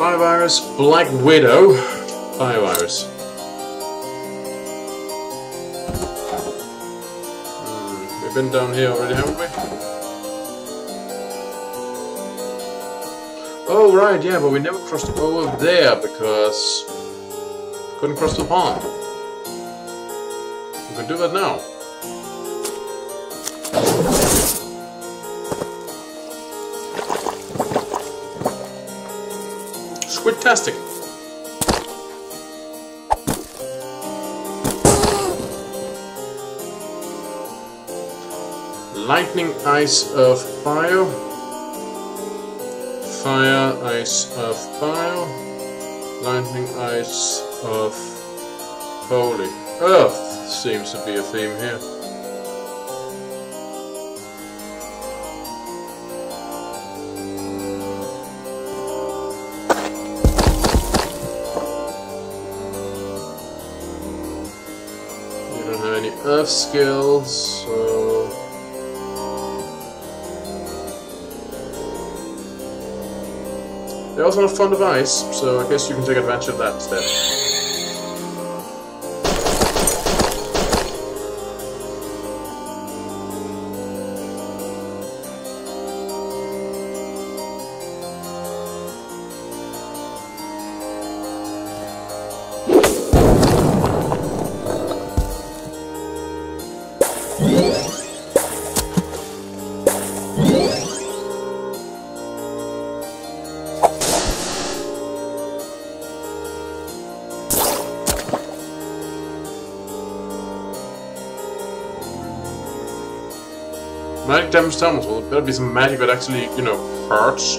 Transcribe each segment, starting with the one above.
Biovirus, Black Widow, Biovirus. Hmm, we've been down here already, haven't we? Oh, right, yeah, but we never crossed over there because... Couldn't cross the pond. We can do that now. Squidtastic. Lightning Ice of Fire. Fire Ice of Fire. Lightning Ice of Holy Earth seems to be a theme here. Earth skills, so... They also have fond of ice, so I guess you can take advantage of that instead. Magic damage. Well, better be some magic that actually, you know, hurts.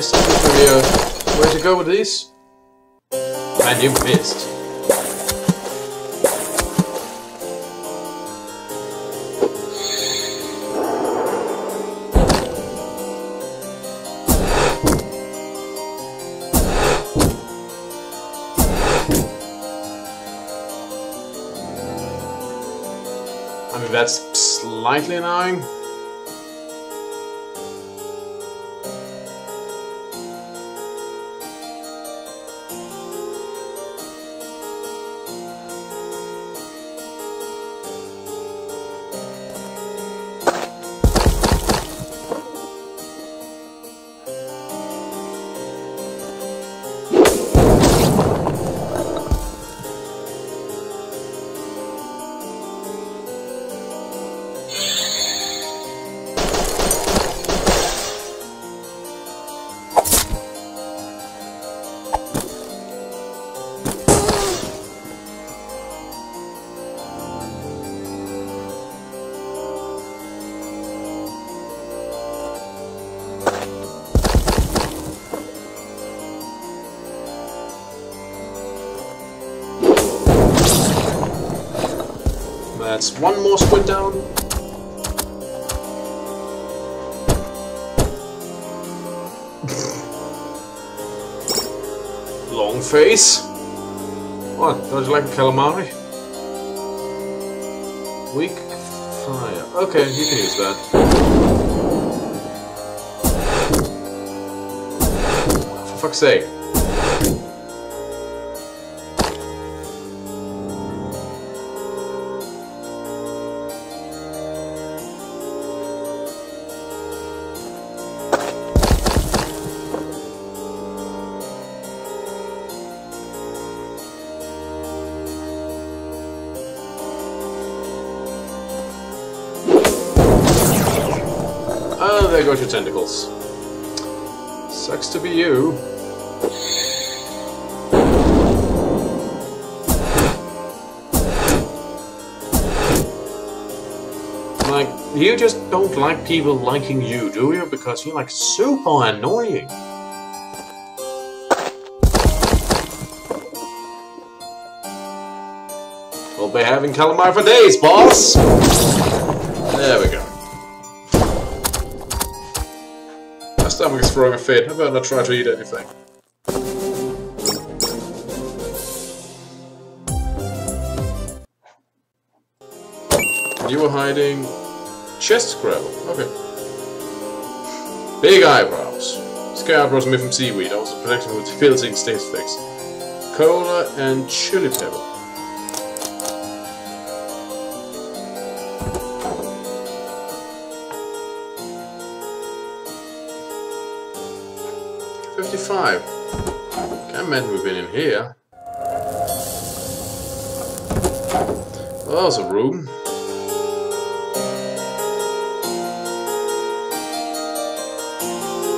See Victoria. Where to go with these? And you missed. I mean, that's slightly annoying. That's one more squid down. Long face. What? Don't you like calamari? Weak fire. Okay, you can use that. For fuck's sake. Oh, there goes your tentacles. Sucks to be you. Like, You just don't like people liking you, do you? Because you're like super annoying. We'll be having calamari for days, boss! There we go. My stomach is throwing a fit. I better not try to eat anything. You were hiding chest scrabble. Okay. Big eyebrows. Sky eyebrows made from seaweed, I was protected with built-in state fix. Cola and chili pepper. Fifty-five. Can't imagine we've been in here. Well, there's a room.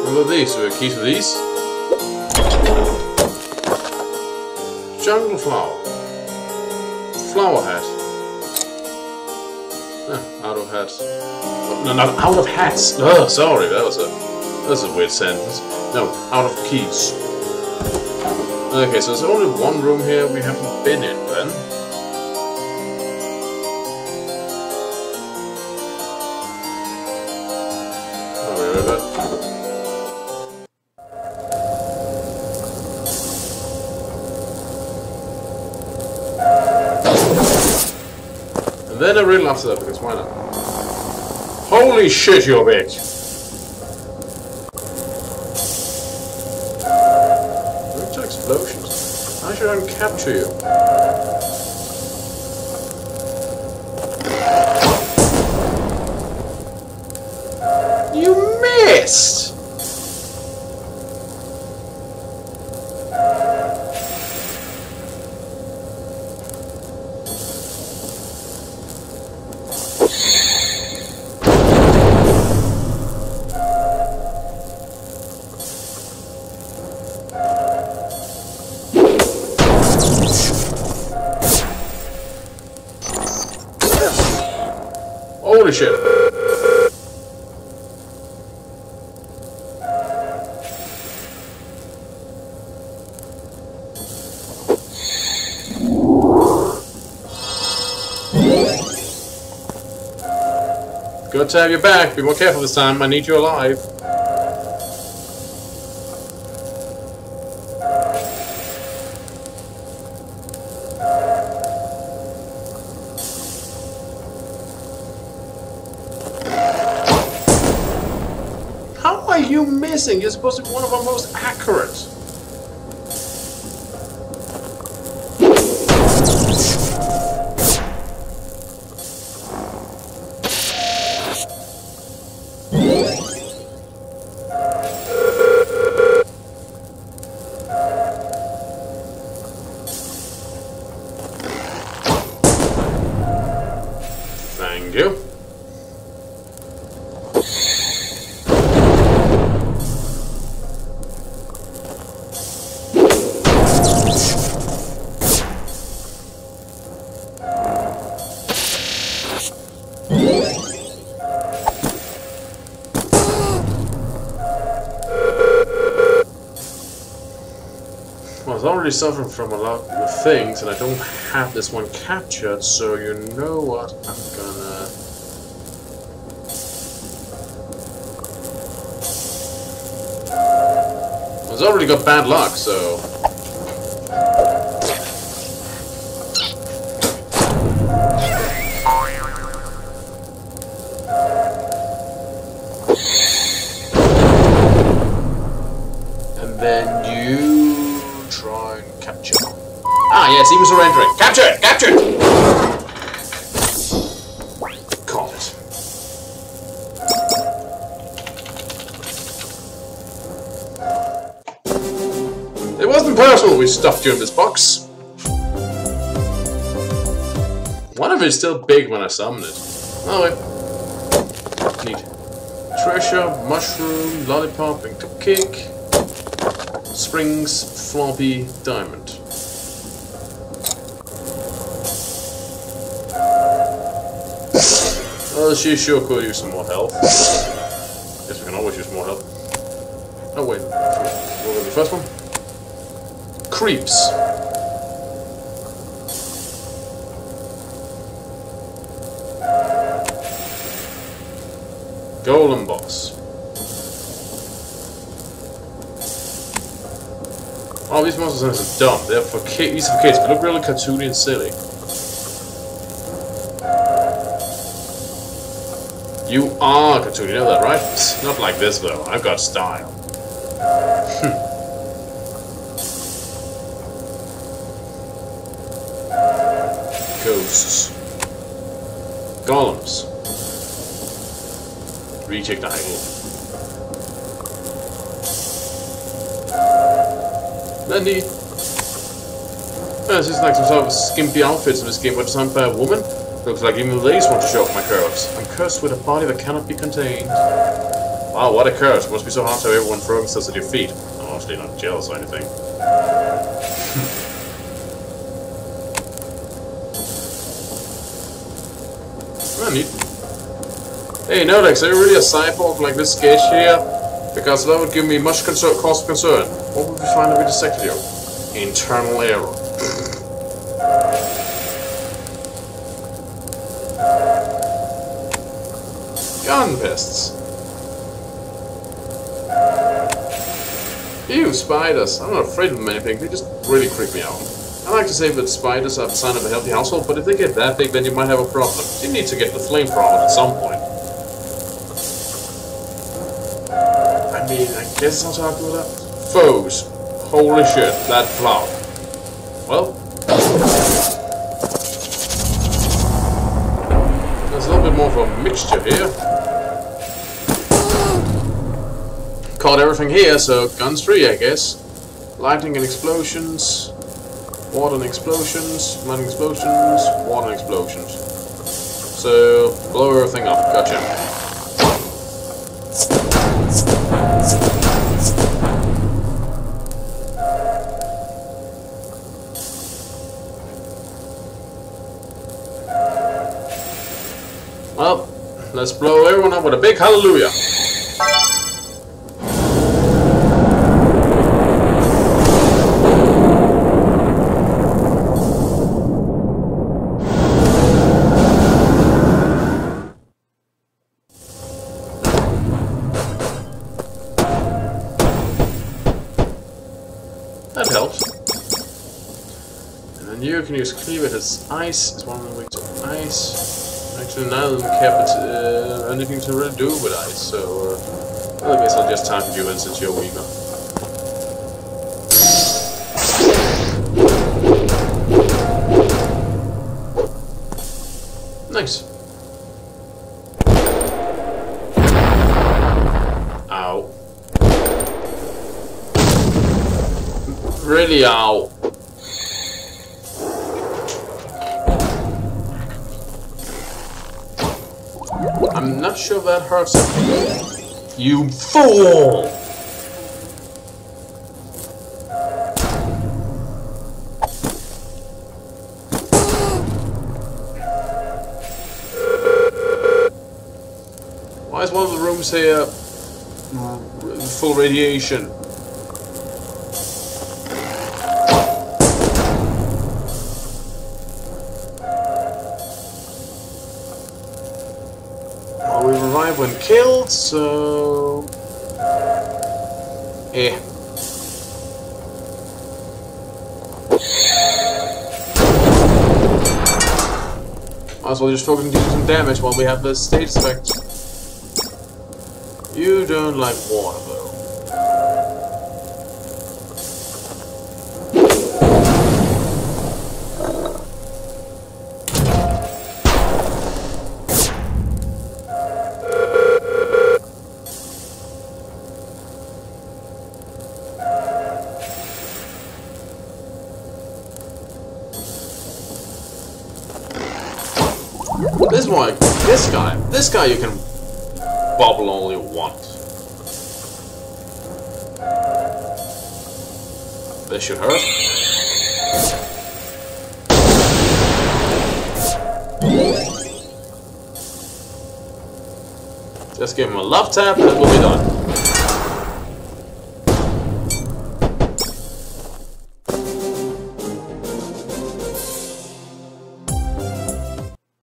What about these? Do we have keys for these? Jungle flower. Flower hat. Eh, out of hats. Oh, no, not out of hats. Oh, sorry, that was a that was a weird sentence. No, out of keys. Okay, so there's only one room here we haven't been in then. And then I after that, because why not? Holy shit, you're big! Should I capture? You Good to have you back. Be more careful this time. I need you alive. How are you missing? You're supposed to be one of our most accurate. Already suffering from a lot of things, and I don't have this one captured, so you know what I'm gonna... I've already got bad luck, so... Personal we stuffed you in this box. One of it is still big when I summon it. Oh, wait. Neat. Treasure, mushroom, lollipop, and cake. Springs, floppy, diamond. Well, she sure could use some more health. Guess we can always use more health. Oh wait, what was the first one? Creeps. Golem boss. Oh, these monsters are dumb. They're for kids. These are for kids. They look really cartoony and silly. You are cartoony, you know that, right? Not like this though. I've got style. Ghosts. Golems. Reject idol. Lendy. Oh, this is like some sort of skimpy outfits in this game, but designed woman. Looks like even the ladies want to show off my curves. I'm cursed with a body that cannot be contained. Wow, what a curse. Must be so hard to have everyone throwing themselves at your feet. I'm obviously not jealous or anything. Hey, Nodex, are you really a cyborg like this sketch here? Because that would give me much concern, cause concern. What would we find if we dissected you? Internal error. Gun pests. Ew, spiders. I'm not afraid of them anything, they just really creep me out. I like to say that spiders are the sign of a healthy household, but if they get that big, then you might have a problem. You need to get the flame problem at some I guess I'll talk about that. Foes. Holy shit, that flower. Well. There's a little bit more of a mixture here. Caught everything here, so guns free, I guess. Lightning and explosions. Water and explosions. Lightning explosions. Water and explosions. So, blow everything up. Gotcha. Let's blow everyone up with a big hallelujah. That helps. And then you can use cleaver as ice, as one of the weeks of ice. Actually, them kept uh, anything to really do with ice, so uh, I guess I'll just target you in since you're weaker. Nice. Ow. Really ow. Not sure that hurts. You fool! Why is one of the rooms here mm, full radiation? When killed, so... Eh. Might as well just on doing some damage while we have the status effect. You don't like water, though. This guy, this guy you can bubble all you want. This should hurt. Just give him a love tap and we'll be done.